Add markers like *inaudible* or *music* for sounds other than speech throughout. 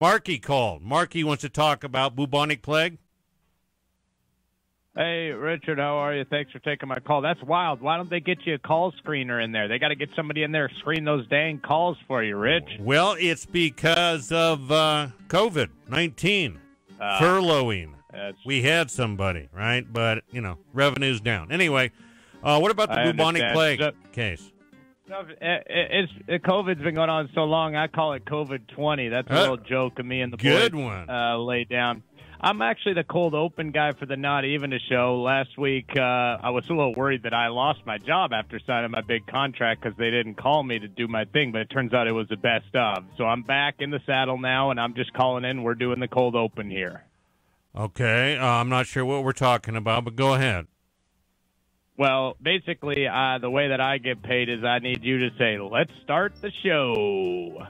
Marky called. Marky wants to talk about bubonic plague. Hey, Richard, how are you? Thanks for taking my call. That's wild. Why don't they get you a call screener in there? They got to get somebody in there screen those dang calls for you, Rich. Well, it's because of uh, COVID 19, Uh, furloughing. We had somebody, right? But, you know, revenue's down. Anyway, uh, what about the I bubonic understand. plague So- case? It- it- It's it, COVID's been going on so long. I call it COVID twenty. That's a Uh, little joke of me and the good boys one. uh, laid down. I'm actually the cold open guy for the Not Even a show. Last week, uh, I was a little worried that I lost my job after signing my big contract because they didn't call me to do my thing. But it turns out it was the best of. So I'm back in the saddle now, and I'm just calling in. We're doing the cold open here. Okay, uh, I'm not sure what we're talking about, but go ahead. Well, basically, uh, the way that I get paid is I need you to say, "Let's start the show."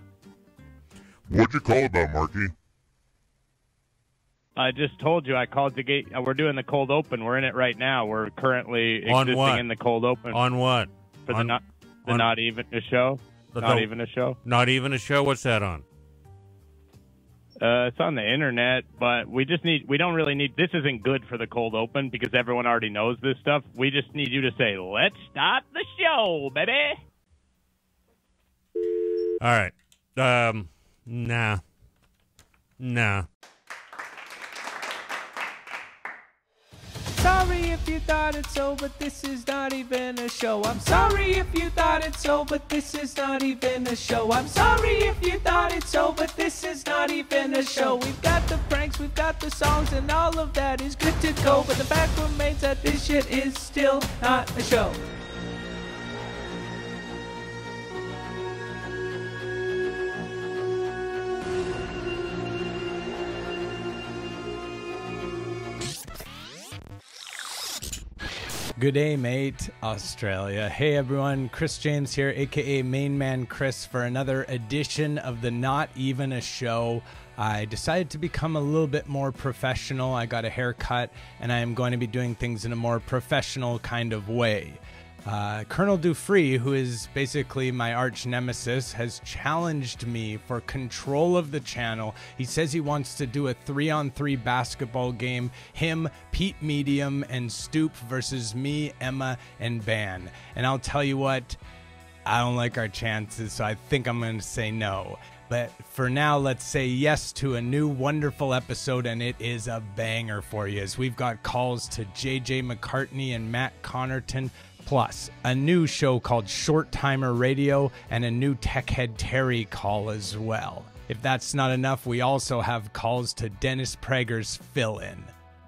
What'd you call about, Marky? I just told you I called to get. Uh, we're doing the cold open. We're in it right now. We're currently On existing what? in the cold open On what? for the not the on- not even a show. The- not the- even a show. Not even a show? What's that on? Uh, it's on the internet, but we just need. We don't really need. This isn't good for the cold open because everyone already knows this stuff. We just need you to say, "Let's start the show, baby." All right. Um, nah. Nah. Sorry if you thought it's but this is not even a show. I'm sorry if you thought it's but this is not even a show. I'm sorry if you thought it's but this is not even a show. We've got the pranks, we've got the songs, and all of that is good to go. But the fact remains that this shit is still not a show. Good day, mate, Australia. Hey, everyone. Chris James here, aka Main Man Chris, for another edition of the Not Even a Show. I decided to become a little bit more professional. I got a haircut, and I am going to be doing things in a more professional kind of way. Uh, Colonel Dufree, who is basically my arch nemesis, has challenged me for control of the channel. He says he wants to do a three on three basketball game him, Pete Medium, and Stoop versus me, Emma, and Ban. And I'll tell you what, I don't like our chances, so I think I'm going to say no. But for now, let's say yes to a new wonderful episode, and it is a banger for you as we've got calls to JJ McCartney and Matt Connarton, plus a new show called Short Timer Radio, and a new Tech Head Terry call as well. If that's not enough, we also have calls to Dennis Prager's fill in.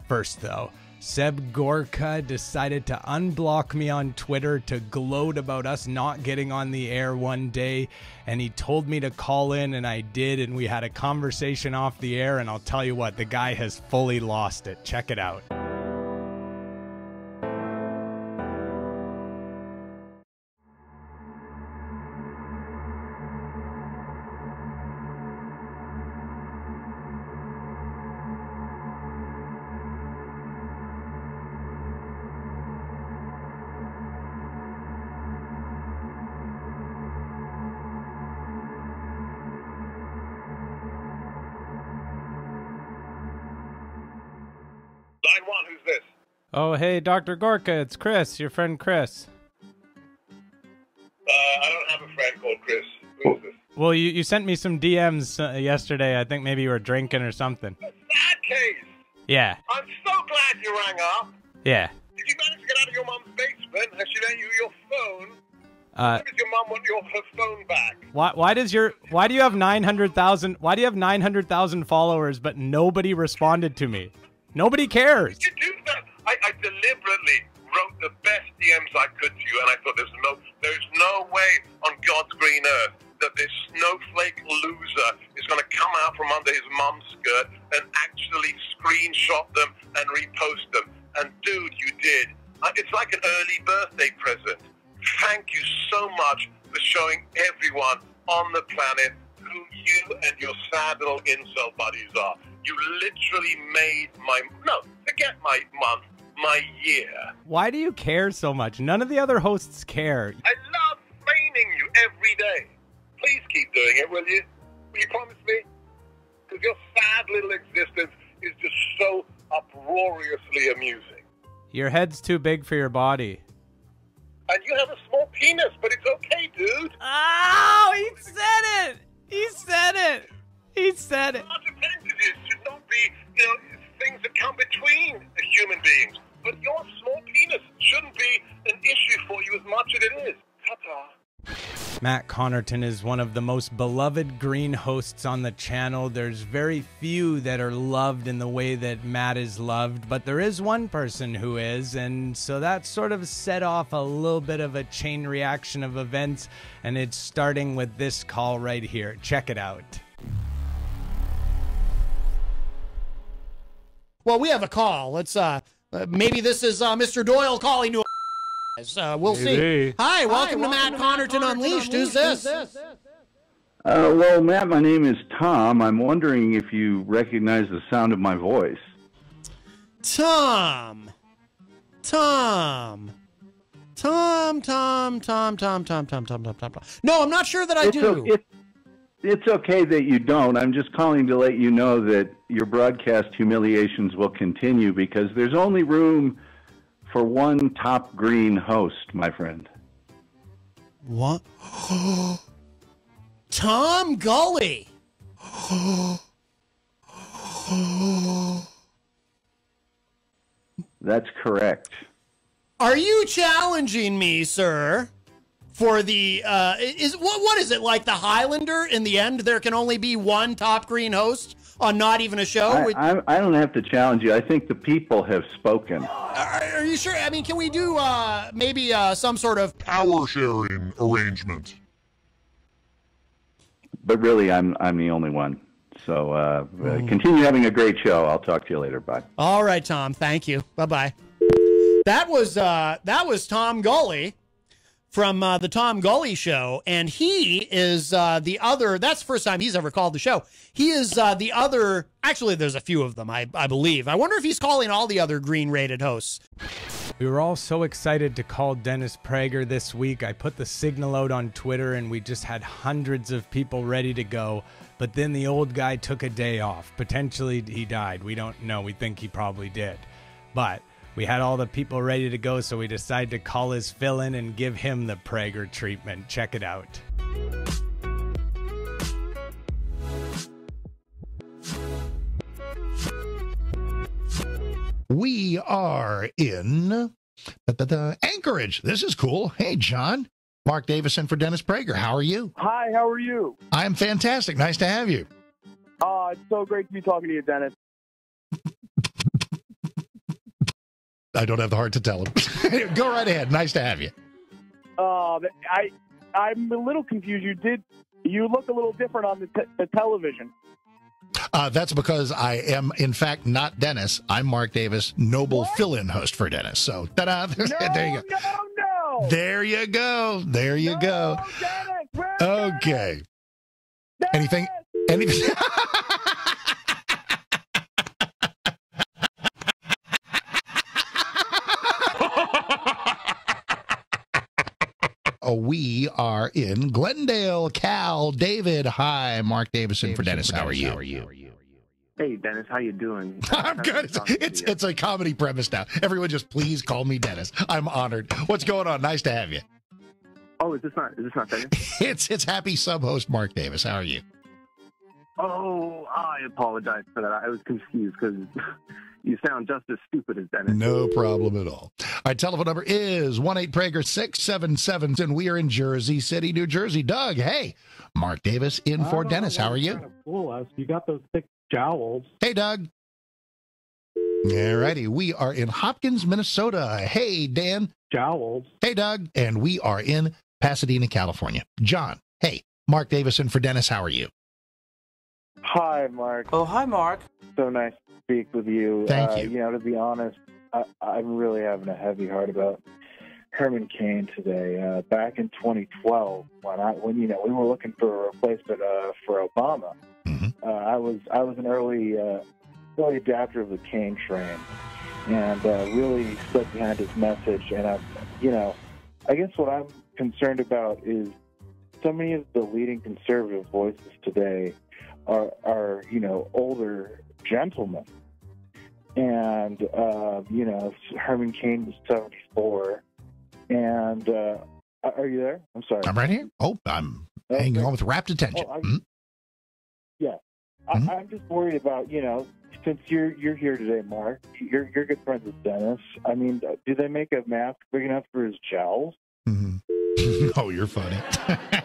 First, though, Seb Gorka decided to unblock me on Twitter to gloat about us not getting on the air one day. And he told me to call in, and I did. And we had a conversation off the air. And I'll tell you what, the guy has fully lost it. Check it out. Line one, who's this? Oh, hey, Dr. Gorka, it's Chris, your friend Chris. Uh, I don't have a friend called Chris. Who's this? Well, you, you sent me some DMs uh, yesterday. I think maybe you were drinking or something. That case. Yeah, I'm so glad you rang up. yeah. Did you manage to get out of your mum's basement? Has she lent you your phone? Uh, Why does your mum want your her phone back? Why, why does your why do you have 900,000 why do you have 900,000 followers but nobody responded to me? Nobody cares. You do that? I, I deliberately wrote the best DMs I could to you, and I thought there's no, there's no way on God's green earth that this snowflake loser is going to come out from under his mom's skirt and actually screenshot them and repost them. And dude, you did. It's like an early birthday present. Thank you so much for showing everyone on the planet who you and your sad little incel buddies are. You literally made my no, forget my month, my year. Why do you care so much? None of the other hosts care. I love feigning you every day. Please keep doing it, will you? Will you promise me? because your sad little existence is just so uproariously amusing. Your head's too big for your body. And you have a small penis, but it's okay, dude. Oh, he said it. He said it. He said it. Be, you know, things that come between human beings. But your small penis shouldn't be an issue for you as much as it is. Ta-ta. Matt Connarton is one of the most beloved green hosts on the channel. There's very few that are loved in the way that Matt is loved, but there is one person who is, and so that sort of set off a little bit of a chain reaction of events, and it's starting with this call right here. Check it out. Well, we have a call. Let's uh, uh maybe this is uh, Mr. Doyle calling to. Uh, we'll see. Hi, welcome, to Matt Connarton Unleashed. Who's this? Uh, well, Matt, my name is Tom. I'm wondering if you recognize the sound of my voice. Tom. Tom. Tom, Tom, Tom, Tom, Tom, Tom, Tom, Tom, Tom, Tom. No, I'm not sure that I it's, do. o- it- it's okay that you don't. I'm just calling to let you know that your broadcast humiliations will continue because there's only room for one top green host, my friend. What? *gasps* Tom Gully. That's correct. Are you challenging me, sir? For the uh, is what what is it like the Highlander? In the end, there can only be one top green host on not even a show. I, I, I don't have to challenge you. I think the people have spoken. are, are you sure? I mean, can we do uh, maybe uh, some sort of power sharing arrangement. But really, I'm I'm the only one. So uh, uh, continue having a great show. I'll talk to you later. Bye. All right, Tom. Thank you. Bye bye. That was uh, that was Tom Gully from uh, the Tom Gully Show, and he is uh, the other. That's the first time he's ever called the show. He is uh, the other. Actually, there's a few of them. I I believe. I wonder if he's calling all the other green rated hosts. We were all so excited to call Dennis Prager this week. I put the signal out on Twitter and we just had hundreds of people ready to go. But then the old guy took a day off. Potentially he died. We don't know. We think he probably did. But we had all the people ready to go, so we decided to call his fill in and give him the Prager treatment. Check it out. We are in Anchorage. This is cool. Hey, John. Mark Davis in for Dennis Prager. How are you? Hi, how are you? I'm fantastic. Nice to have you. Uh, it's so great to be talking to you, Dennis. I don't have the heart to tell him. *laughs* Go right ahead. Nice to have you. Uh, I, I'm a little confused. You did, you look a little different on the, te- the television. Uh, that's because I am, in fact, not Dennis. I'm Mark Davis, noble fill-in host for Dennis. So, ta-da! *laughs* No, there you go. no, no. There you go. There you go. Dennis, Okay. Dennis? Anything? Anything? *laughs* Uh, we are in Glendale, Cal. David, hi, Mark Davis in for Dennis. How are you? Hey Dennis, how you doing? *laughs* I'm good. It's, it's it's a comedy premise now. Everyone, just please call me Dennis. I'm honored. What's going on? Nice to have you. Oh, is this not is this not Dennis? *laughs* It's it's happy sub host Mark Davis. How are you? Oh, I apologize for that. I was confused because *laughs* you sound just as stupid as Dennis. No problem at all. Our telephone number is one eight Prager six seven seven, and we are in Jersey City, New Jersey. Doug, hey, Mark Davis in for Dennis. How are you? Fool us. You got those thick jowls. Hey, Doug. All righty. We are in Hopkins, Minnesota. Hey, Dan. Jowls. Hey, Doug. And we are in Pasadena, California. John. Hey, Mark Davis in for Dennis. How are you? Hi, Mark. Oh, hi, Mark. So nice to speak with you. Thank uh, you. You know, to be honest, I, I'm really having a heavy heart about Herman Cain today. Uh, back in 2012, when I, when you know, we were looking for a replacement uh, for Obama. Mhm. Uh, I was I was an early uh, early adapter of the Cain train, and uh, really stood behind his message. And I, you know, I guess what I'm concerned about is so many of the leading conservative voices today are are you know older gentlemen, and uh, you know Herman Cain was seventy four, and uh, are you there? I'm sorry. I'm right here. Oh, I'm Okay. hanging on with rapt attention. Oh, I- Hmm? Yeah, I, I'm just worried about you know since you're you're here today, Mark. You're you're good friends with Dennis. I mean, do they make a mask big enough for his jowls? *laughs* oh, you're funny. *laughs*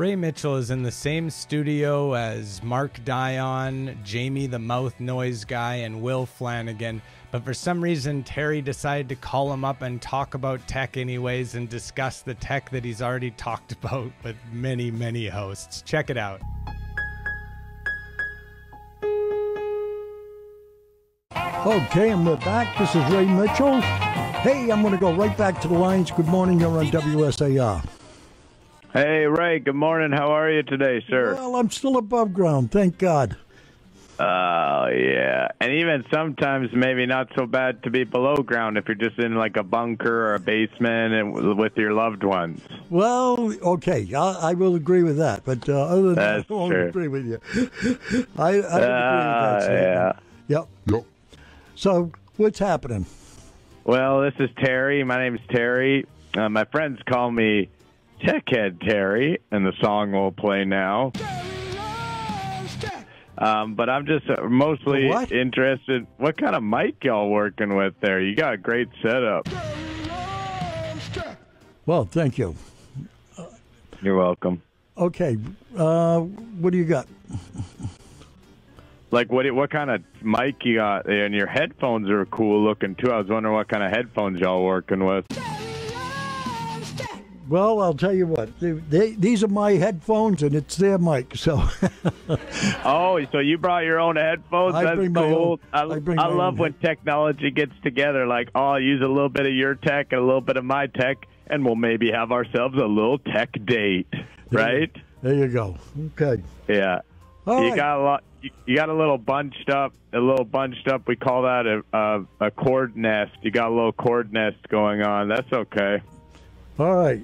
Ray Mitchell is in the same studio as Mark Dion, Jamie the Mouth Noise Guy, and Will Flanagan. But for some reason, Terry decided to call him up and talk about tech, anyways, and discuss the tech that he's already *laughs* talked about with many, many hosts. Check it out. Okay, and we're back. This is Ray Mitchell. Hey, I'm going to go right back to the lines. Good morning. You're on WSAR. Hey, Ray. Good morning. How are you today, sir? Well, I'm still above ground. Thank God. Oh, yeah. And even sometimes maybe not so bad to be below ground if you're just in like a bunker or a basement and with your loved ones. Well, okay, I, I will agree with that. But uh, other than that, I won't true. agree with you. *laughs* I, I would agree with Ah, that statement. yeah. Yep. Yep. So, what's happening? Well, this is Terry. My name's Terry. Uh, my friends call me Techhead Terry, and the song will play now. Um, but I'm just uh, mostly What? interested. What kind of mic y'all working with there? You got a great setup. Well, thank you. You're welcome. Okay, uh, what do you got? Like what? What kind of mic you got? And your headphones are cool looking too. I was wondering what kind of headphones y'all working with. Well, I'll tell you what. They, they, these are my headphones, and it's their mic. So, *laughs* Oh, so you brought your own headphones? I That's bring my cool. own- I, I bring I love when technology gets together. Like, oh, I'll use a little bit of your tech and a little bit of my tech, and we'll maybe have ourselves a little tech date, right? there you go. Okay. Yeah. All you right. got a lot. You, you got a little bunched up. A little bunched up. We call that a, a a cord nest. You got a little cord nest going on. That's okay. All right.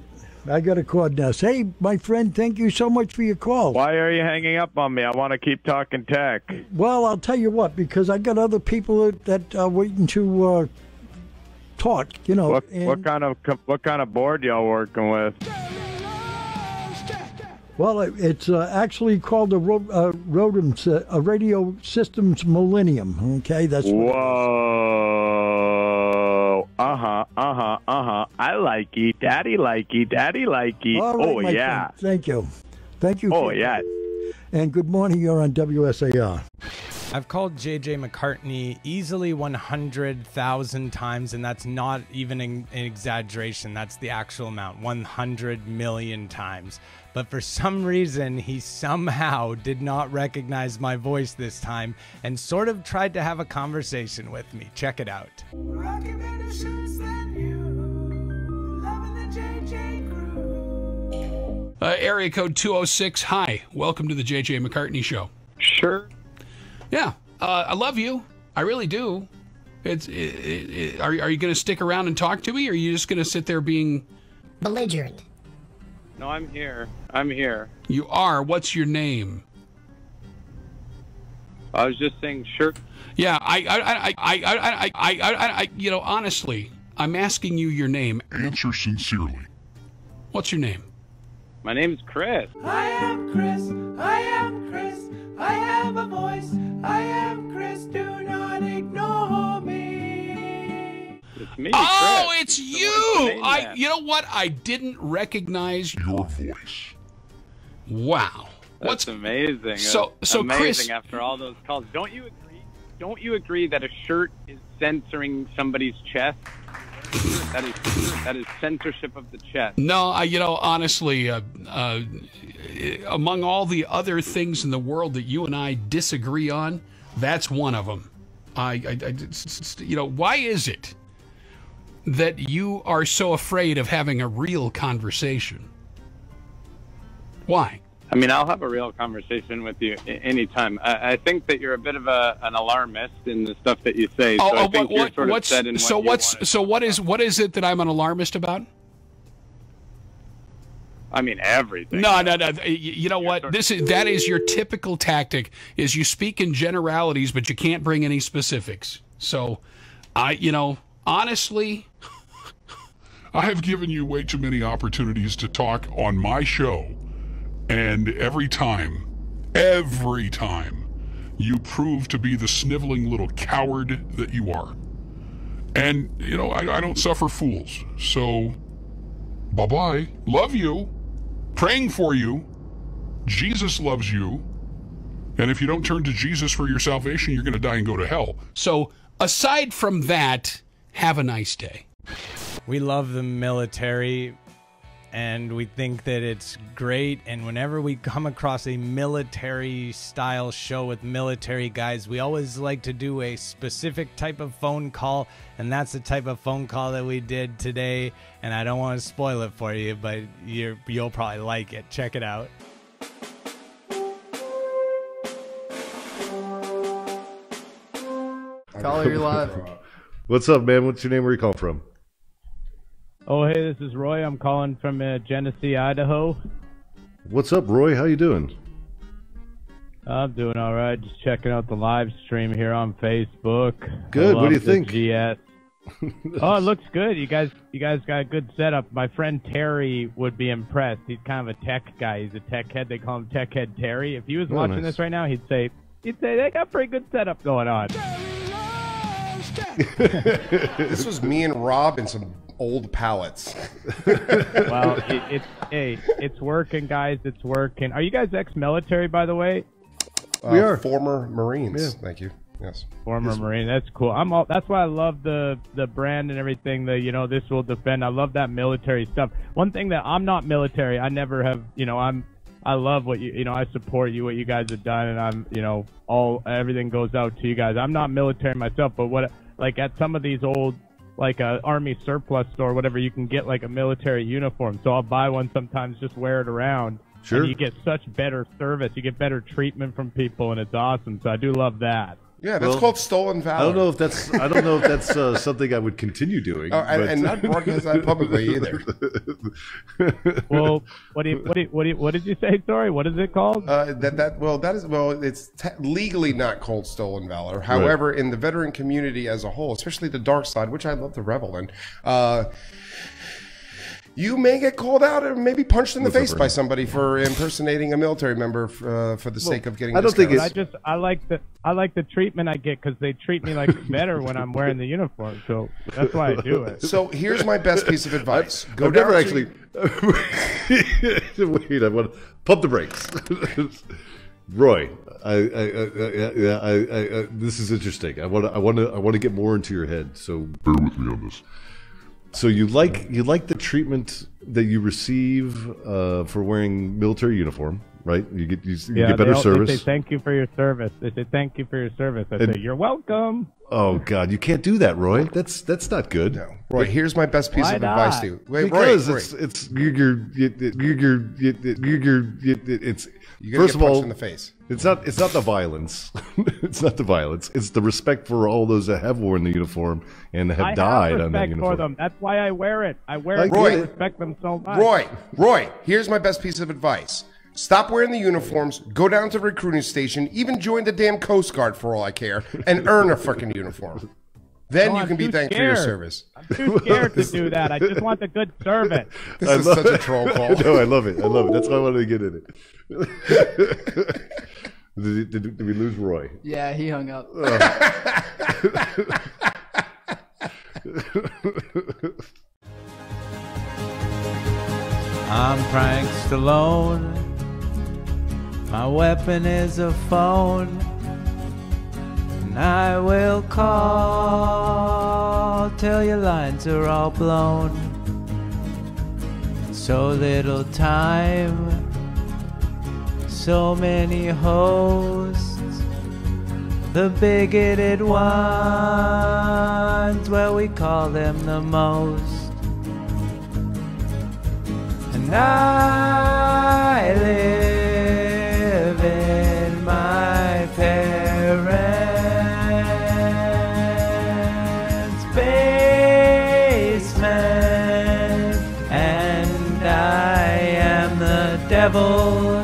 I got a cord now. Hey, my friend, thank you so much for your call. Why are you hanging up on me? I want to keep talking tech. Well, I'll tell you what, because I got other people that, are waiting to uh, talk, you know. What what kind of what kind of board y'all working with? well, it's uh, actually called a, ro- uh, Rodem, a Radio Systems Millennium. Okay, that's what it is. Whoa. Uh huh. Uh huh. Uh huh. I likey. Daddy likey. Daddy likey. All right, oh my yeah. friend. Thank you. Thank you. Oh yeah. call. And good morning. You're on WSAR. I've called JJ McCartney easily 100,000 times, and that's not even an, an exaggeration. That's the actual amount 100 million times. But for some reason, he somehow did not recognize my voice this time and sort of tried to have a conversation with me. Check it out. Uh, area code 206. Hi. Welcome to the JJ McCartney Show. Sure. Yeah. Uh, I love you. I really do. It's. It, it, it- are, are you going to stick around and talk to me, or are you just going to sit there being. Belligerent. No, I'm here. I'm here. You are. What's your name? I was just saying sure. Yeah, I, I, I, I, I, I, I, I, I, you know, honestly, I'm asking you your name. Answer sincerely. What's your name? My name's Chris. I am Chris, I am Chris, I have a voice, I am Chris, do not ignore me. It's me. Oh, Chris. it's The you! I, you know what? I didn't recognize Your voice. Wow. That's What's amazing. So- so amazing Chris- after all those calls. Don't you agree? Don't you agree that a shirt is censoring somebody's chest? That is that is censorship of the chest. No, I, you know, honestly, uh, uh, among all the other things in the world that you and I disagree on, that's one of them. I, I, I you know, why is it that you are so afraid of having a real conversation? Why? I mean, I'll have a real conversation with you anytime. I, I think that you're a bit of a, an alarmist in the stuff that you say. Oh, so Oh, I oh, think what, you're sort of what's what so what's so what is what is it that I'm an alarmist about? I mean everything. No, no, no. You know what? This is that is your typical tactic. Is you speak in generalities, but you can't bring any specifics. So, I, you know, honestly, *laughs* I have given you way too many opportunities to talk on my show. And every time, every time, you prove to be the sniveling little coward that you are. And, you know, I, I don't suffer fools. So, bye bye. Love you. Praying for you. Jesus loves you. And if you don't turn to Jesus for your salvation, you're going to die and go to hell. so aside from that, have a nice day. We love the military and we think that it's great. And whenever we come across a military style show with military guys, we always like to do a specific type of phone call. And that's the type of phone call that we did today. And I don't want to spoil it for you, but you're, you'll probably like it. Check it out. Caller, you're live. What's up, man? What's your name? Where you calling from? Oh, hey, this is Roy. I'm calling from uh, Genesee, Idaho. What's up, Roy? How you doing? I'm doing all right. Just checking out the live stream here on Facebook. Good. What do you think? GS. *laughs* oh, it looks good. You guys, you guys got a good setup. My friend Terry would be impressed. He's kind of a tech guy. He's a tech head. They call him Tech Head Terry. If he was Oh, watching nice. this right now, he'd say, he'd say they got pretty good setup going on. *laughs* this was me and Rob and some old pallets. *laughs* well, it, it's hey, it's working, guys. It's working. Are you guys ex-military, by the way? We uh, are former Marines. Thank you. Yes. Former Marine. That's cool. I'm all. That's why I love the the brand and everything. The you know this will defend. I love that military stuff. One thing that I'm not military. I never have. You know I'm. I love what you you know. I support you what you guys have done, and I'm you know all everything goes out to you guys. I'm not military myself, but what like at some of these old like a army surplus store, whatever, you can get like a military uniform. So I'll buy one sometimes, just wear it around. Sure. And you get such better service. You get better treatment from people, and it's awesome. So I do love that. Yeah, that's Well, called stolen valor. I don't know if that's I don't know if that's uh, *laughs* something I would continue doing. Oh, and, but- and not broadcast that publicly either. *laughs* well, what do you, what do you, what do you, what did you say? Sorry, what is it called? Uh, that that well, that is well, it's te- legally not called stolen valor. However, in the veteran community as a whole, especially the dark side, which I love to revel in, uh, you may get called out or maybe punched in the What's face by somebody for impersonating a military member uh, for the sake of getting. I don't think discounts. I just I like the I like the treatment I get because they treat me like better when I'm wearing the uniform. So that's why I do it. *laughs* So here's my best piece of advice: Go I've never to- actually. *laughs* Wait, I want to pump the brakes. *laughs* Roy, I, I, I, I, I, I, I, this is interesting. I want to, I want to, I want to get more into your head. So bear with me on this. So you like you like the treatment that you receive uh, for wearing military uniform, right? You get you, you yeah, get better they, all- service. They say thank you for your service. They say thank you for your service. I And- say you're welcome. Oh God, you can't do that, Roy. That's that's not good. No, Roy, here's my best piece Why of advice to you. Wait, because Roy, it's Roy, it's you're you're you're you're, you're, you're, you're it's You're gonna first get of all in the face. It's not it's not the violence. *laughs* it's not the violence. It's the respect for all those that have worn the uniform and have I died have on that respect uniform. for them. That's why I wear it. I wear I it. get I respect them so much. Roy, Roy, here's my best piece of advice. Stop wearing the uniforms, go down to the recruiting station, even join the damn Coast Guard for all I care, and earn a freaking uniform. Then No, you I'm can be too thanked for your service. I'm too scared to do that. I just want the good service. *laughs* This I is love such a it. troll *laughs* call. no, I love it. I love it. That's why I wanted to get in it. *laughs* did, did, did we lose Roy? Yeah, he hung up. Oh. I'm Frank Stallone. My weapon is a phone. I will call till your lines are all blown. So little time, so many hosts. The bigoted ones, well, we call them the most. And I live devil.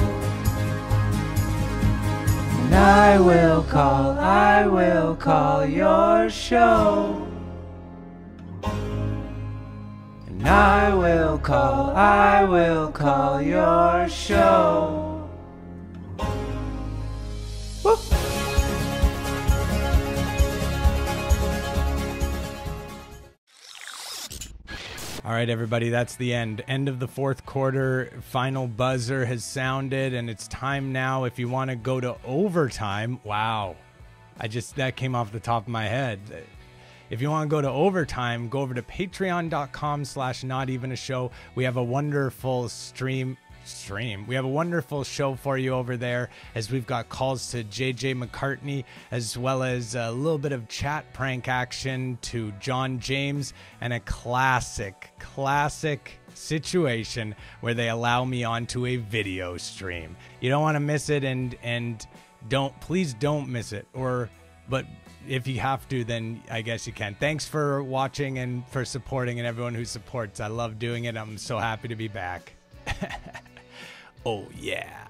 And I will call, I will call your show. And I will call, I will call your show. All right, everybody, that's the end. End of the fourth quarter. Final buzzer has sounded, and it's time now. If you want to go to overtime, wow. I just, that came off the top of my head. If you want to go to overtime, go over to patreon.com slash not even a show. We have a wonderful stream stream. We have a wonderful show for you over there as we've got calls to JJ McCartney as well as a little bit of chat prank action to John James and a classic, classic situation where they allow me onto a video stream. You don't want to miss it and and don't please don't miss it or but if you have to then I guess you can. Thanks for watching and for supporting and everyone who supports. I love doing it. I'm so happy to be back. *laughs* oh yeah.